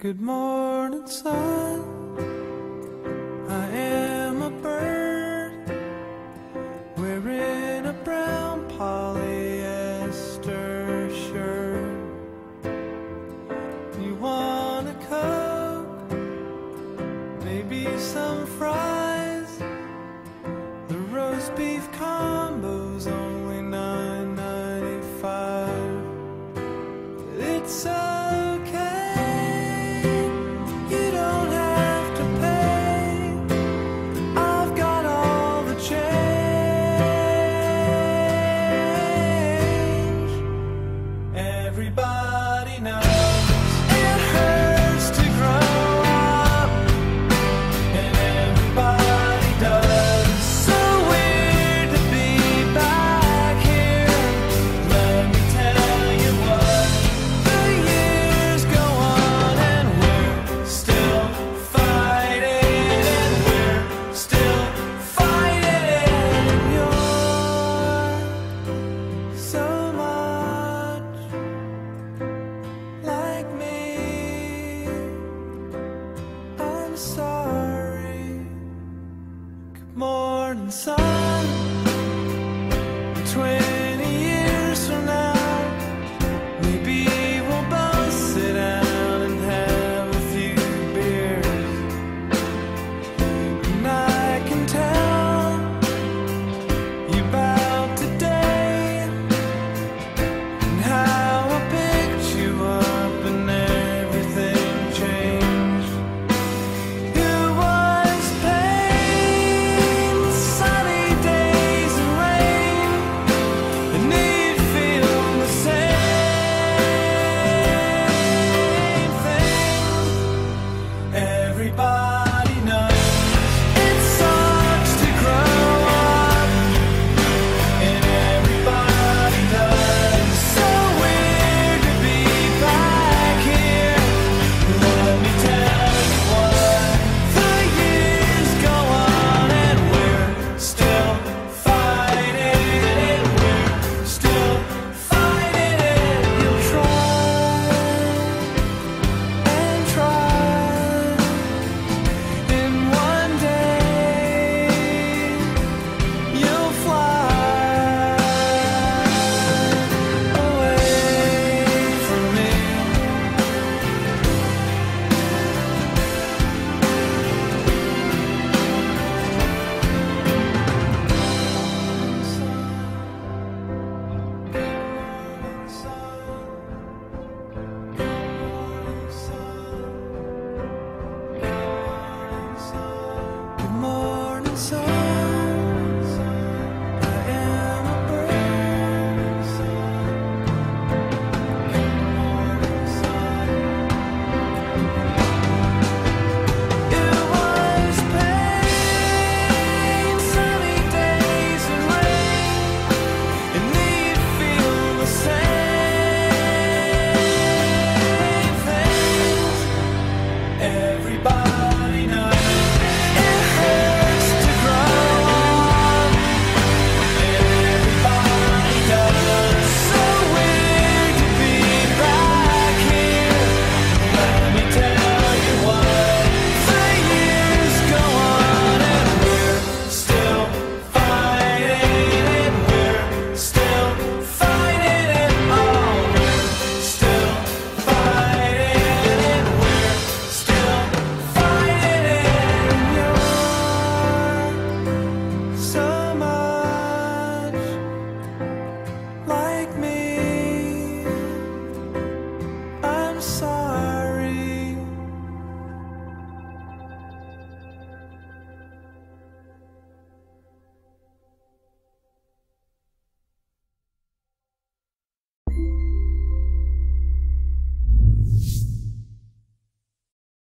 Good morning, son. I am a bird wearing a brown polyester shirt. You want a coke? Maybe some fries. sun between everybody.